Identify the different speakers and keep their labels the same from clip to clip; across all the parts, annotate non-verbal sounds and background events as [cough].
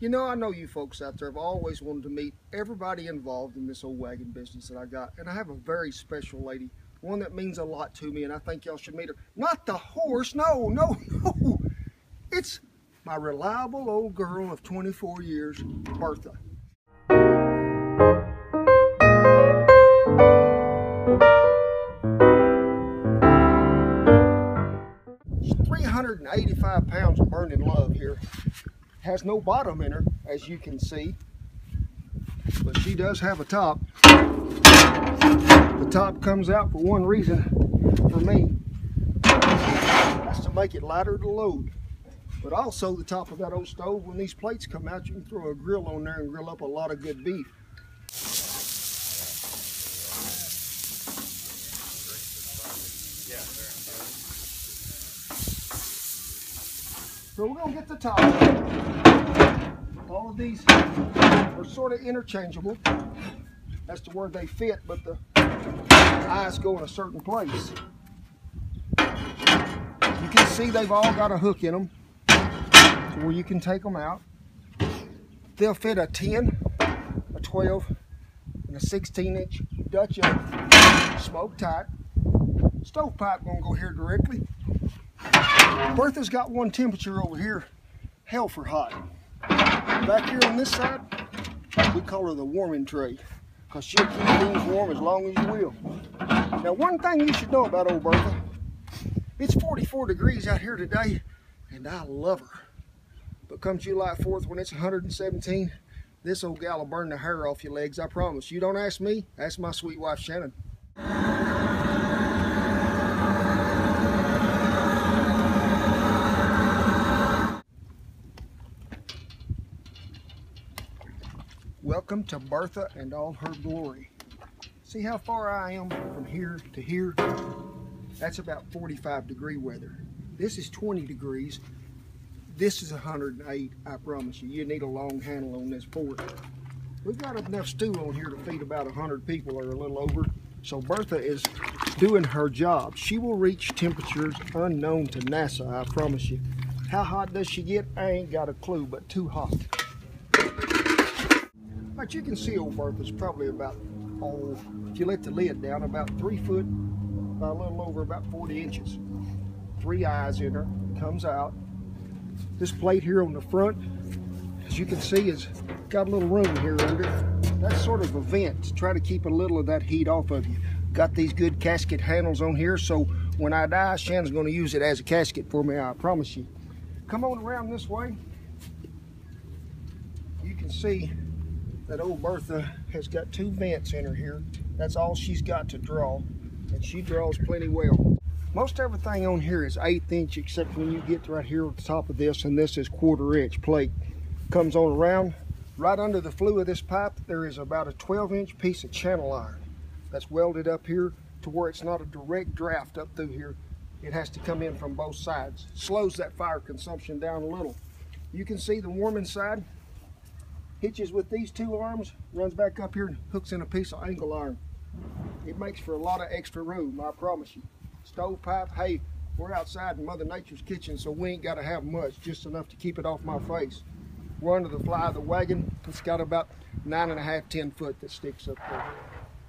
Speaker 1: You know, I know you folks out there have always wanted to meet everybody involved in this old wagon business that I got. And I have a very special lady, one that means a lot to me, and I think y'all should meet her. Not the horse, no, no, [laughs] no. It's my reliable old girl of 24 years, Bertha. She's 385 pounds of burning love here. Has no bottom in her, as you can see. But she does have a top. The top comes out for one reason, for me. That's to make it lighter to load. But also the top of that old stove, when these plates come out, you can throw a grill on there and grill up a lot of good beef. So we're gonna get the top. All of these are sort of interchangeable as to where they fit, but the eyes go in a certain place. You can see they've all got a hook in them to where you can take them out. They'll fit a 10, a 12, and a 16 inch Dutch oven, smoke tight. Stovepipe gonna go here directly. Bertha's got one temperature over here, hell for hot. Back here on this side, we call her the warming tray because she'll keep things warm as long as you will. Now one thing you should know about old Bertha, it's 44 degrees out here today and I love her. But come July 4th when it's 117, this old gal will burn the hair off your legs, I promise. You don't ask me, ask my sweet wife Shannon. Welcome to Bertha and all her glory. See how far I am from here to here? That's about 45 degree weather. This is 20 degrees. This is 108, I promise you. You need a long handle on this port. We've got enough stew on here to feed about 100 people or a little over. So Bertha is doing her job. She will reach temperatures unknown to NASA, I promise you. How hot does she get? I ain't got a clue, but too hot. But you can see old Bertha's probably about, oh, if you let the lid down, about three foot, by a little over about 40 inches. Three eyes in her, comes out. This plate here on the front, as you can see, has got a little room here under. That's sort of a vent to try to keep a little of that heat off of you. Got these good casket handles on here, so when I die, Shannon's gonna use it as a casket for me, I promise you. Come on around this way. You can see that old Bertha has got two vents in her here. That's all she's got to draw, and she draws plenty well. Most everything on here is eighth inch, except when you get right here at the top of this, and this is quarter inch plate. Comes on around, right under the flue of this pipe, there is about a 12 inch piece of channel iron that's welded up here to where it's not a direct draft up through here. It has to come in from both sides. Slows that fire consumption down a little. You can see the warming side hitches with these two arms, runs back up here and hooks in a piece of angle iron. It makes for a lot of extra room, I promise you. Stovepipe, hey, we're outside in Mother Nature's kitchen, so we ain't got to have much, just enough to keep it off my face. We're under the fly of the wagon. It's got about nine and a half, ten foot that sticks up there.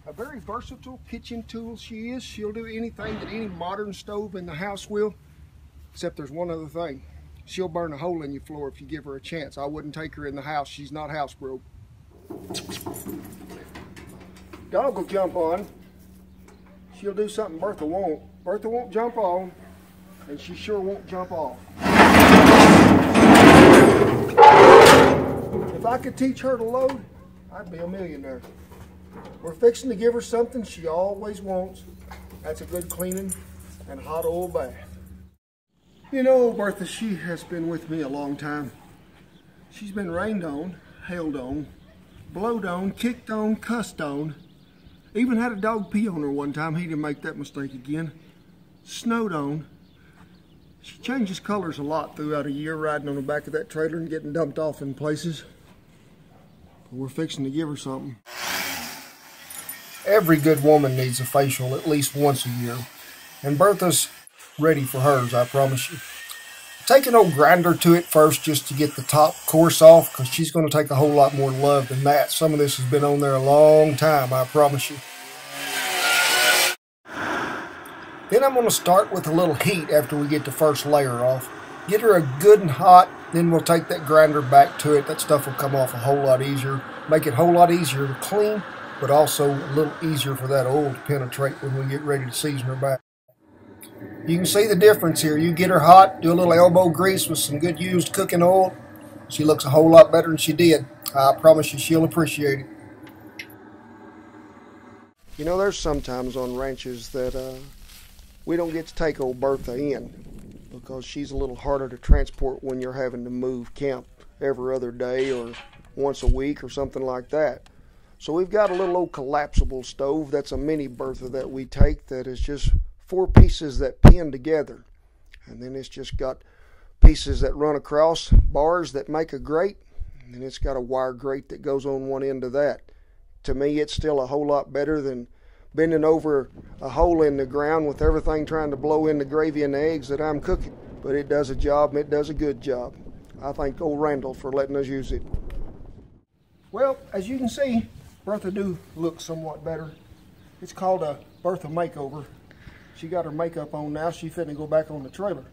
Speaker 1: A very versatile kitchen tool she is. She'll do anything that any modern stove in the house will, except there's one other thing she'll burn a hole in your floor if you give her a chance. I wouldn't take her in the house. She's not house broke. Dog will jump on. She'll do something Bertha won't. Bertha won't jump on, and she sure won't jump off. If I could teach her to load, I'd be a millionaire. We're fixing to give her something she always wants. That's a good cleaning and hot oil bath. You know, Bertha, she has been with me a long time. She's been rained on, hailed on, blowed on, kicked on, cussed on. Even had a dog pee on her one time. He didn't make that mistake again. Snowed on. She changes colors a lot throughout a year riding on the back of that trailer and getting dumped off in places. But we're fixing to give her something. Every good woman needs a facial at least once a year. And Bertha's ready for hers, I promise you. Take an old grinder to it first just to get the top course off because she's going to take a whole lot more love than that. Some of this has been on there a long time, I promise you. Then I'm going to start with a little heat after we get the first layer off. Get her a good and hot, then we'll take that grinder back to it. That stuff will come off a whole lot easier. Make it a whole lot easier to clean, but also a little easier for that oil to penetrate when we get ready to season her back. You can see the difference here. You get her hot, do a little elbow grease with some good used cooking oil. She looks a whole lot better than she did. I promise you she'll appreciate it. You know, there's sometimes on ranches that uh, we don't get to take old Bertha in because she's a little harder to transport when you're having to move camp every other day or once a week or something like that. So we've got a little old collapsible stove that's a mini Bertha that we take that is just four pieces that pin together. And then it's just got pieces that run across, bars that make a grate, and it's got a wire grate that goes on one end of that. To me, it's still a whole lot better than bending over a hole in the ground with everything trying to blow in the gravy and the eggs that I'm cooking. But it does a job, and it does a good job. I thank old Randall for letting us use it. Well, as you can see, Bertha do look somewhat better. It's called a Bertha makeover. She got her makeup on now. She fitting to go back on the trailer.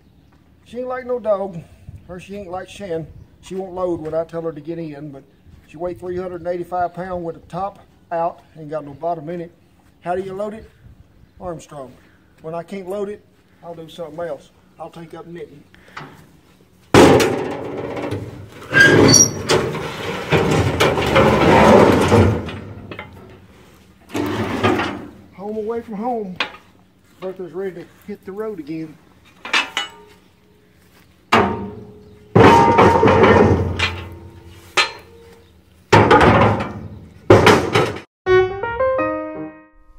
Speaker 1: She ain't like no dog, or she ain't like Shan. She won't load when I tell her to get in, but she weigh 385 pounds with the top out, ain't got no bottom in it. How do you load it? Armstrong. When I can't load it, I'll do something else. I'll take up knitting. Home away from home. Bertha's ready to hit the road again.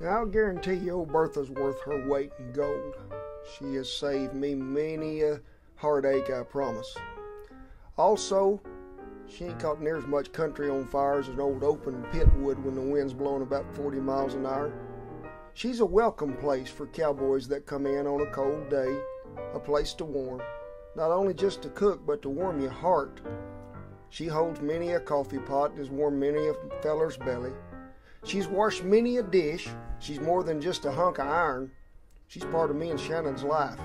Speaker 1: I'll guarantee you old Bertha's worth her weight in gold. She has saved me many a heartache, I promise. Also, she ain't caught near as much country on fire as an old open pit would when the wind's blowing about 40 miles an hour. She's a welcome place for cowboys that come in on a cold day, a place to warm, not only just to cook, but to warm your heart. She holds many a coffee pot and has warmed many a feller's belly. She's washed many a dish. She's more than just a hunk of iron. She's part of me and Shannon's life.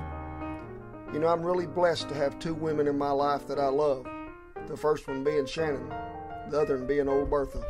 Speaker 1: You know, I'm really blessed to have two women in my life that I love. The first one being Shannon, the other one being old Bertha.